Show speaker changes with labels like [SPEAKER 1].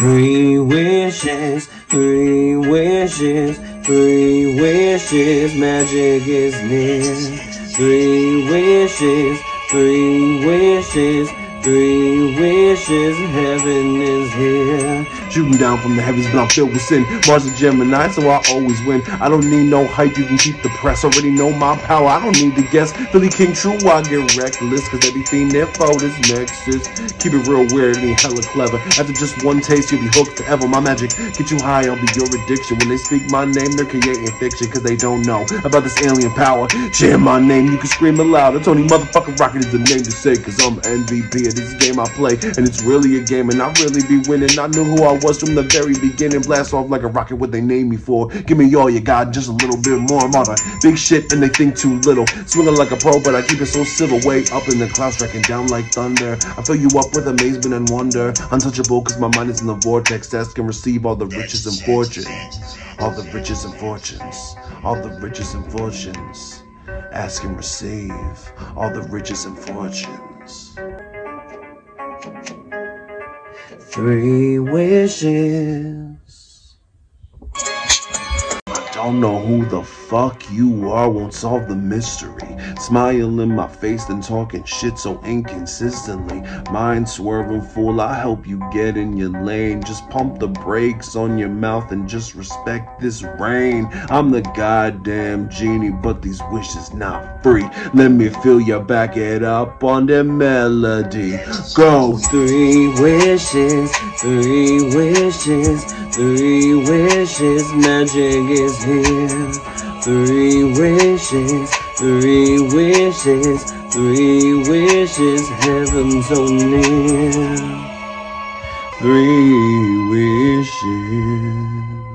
[SPEAKER 1] Three wishes, three wishes, three wishes, magic is near. Three wishes, three wishes, three wishes, heaven.
[SPEAKER 2] Shooting down from the heavens, but I'm filled with sin. Mars and Gemini, so I always win. I don't need no hype, you can keep the press. Already know my power, I don't need to guess. Philly King True, I get reckless, cause everything they're for is nexus. Keep it real weird and hella clever. After just one taste, you'll be hooked forever. My magic, get you high, I'll be your addiction. When they speak my name, they're creating fiction, cause they don't know about this alien power. Share my name, you can scream aloud. It's only motherfucking Rocket is the name to say, cause I'm MVP of this game I play. And it's really a game, and I really be winning. I knew who I was from the very beginning. Blast off like a rocket, what they named me for. Give me all you got, just a little bit more. I'm all the big shit, and they think too little. Swinging like a pro, but I keep it so civil. Way up in the clouds, striking down like thunder. I fill you up with amazement and wonder. Untouchable, cause my mind is in the vortex. Ask and receive all the riches and fortunes. All the riches and fortunes. All the riches and fortunes. Ask and receive all the riches and fortunes.
[SPEAKER 1] Three wishes.
[SPEAKER 2] I don't know who the fuck you are, won't solve the mystery. Smile in my face, then talking shit so inconsistently. Mind swerving fool, I help you get in your lane. Just pump the brakes on your mouth and just respect this reign. I'm the goddamn genie, but these wishes not free. Let me feel you back it up on the melody. Go.
[SPEAKER 1] Three wishes, three wishes, Three wishes, magic is here. Three wishes, three wishes, three wishes, heaven so near. Three wishes.